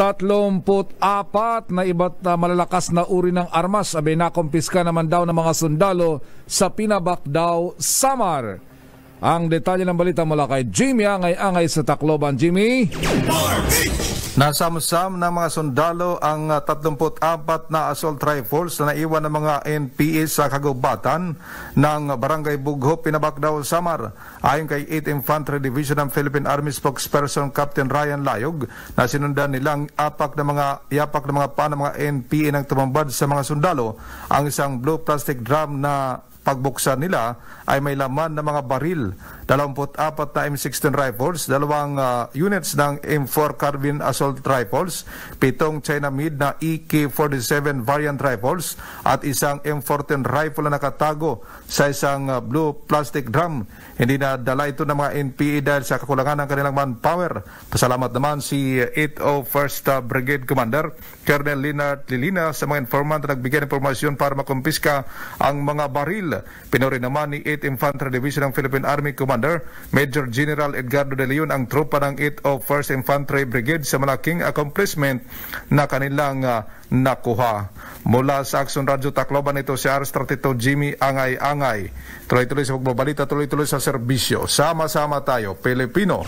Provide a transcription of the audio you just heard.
34 na iba't uh, malalakas na uri ng armas abay nakumpiska naman daw ng mga sundalo sa Pinabakdaw, Samar. Ang detalye ng balita mula kay Jimmy Angay-Angay sa Tacloban. Jimmy? Nasamsam ng mga sundalo ang uh, 34 na assault rifles na naiwan ng mga NPA sa kagubatan ng Barangay Bugho, Pinabakdaw, Samar. Ayon kay 8th Infantry Division ng Philippine Army spokesperson Captain Ryan Layog na sinundan nilang apak ng mga yapak ng mga pa ng mga NPA ng tumambad sa mga sundalo ang isang blue plastic drum na pagbuksan nila ay may laman ng mga baril, 24 na M16 rifles, dalawang uh, units ng M4 carbine assault rifles, pitong China made na EK-47 variant rifles at isang M14 rifle na nakatago sa isang uh, blue plastic drum. Hindi na dala ito ng mga NPA dahil sa kakulangan ng kanilang manpower. Pasalamat naman si 801st uh, Brigade Commander Colonel Leonard Lilina sa mga informant na nagbigay ng informasyon para makumpiska ang mga baril. Pinuri naman ni 8th Infantry Division ng Philippine Army Commander Major General Edgardo de Leon ang tropa ng 801st Infantry Brigade sa malaking accomplishment na kanilang uh, nakuha. Mula sa Action Radio Tacloban ito si RS32 Jimmy Angay-Angay. Tuloy-tuloy sa pagbabalita, tuloy-tuloy sa serbisyo. Sama-sama tayo, Pilipino.